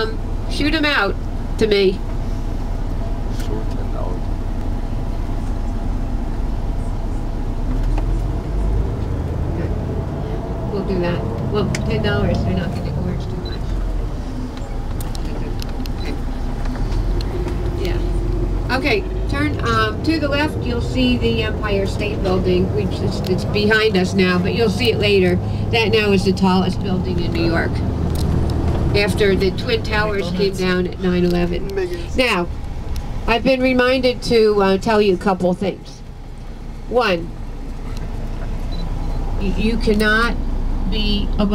Um, shoot them out to me. Sure, ten dollars. We'll do that. Well, ten dollars, they're not gonna gorge too much. Okay. Yeah. Okay, turn, um, to the left, you'll see the Empire State Building, which is, it's behind us now, but you'll see it later. That now is the tallest building in New York. After the Twin Towers came down at 9/11. Now, I've been reminded to uh, tell you a couple things. One, you cannot be a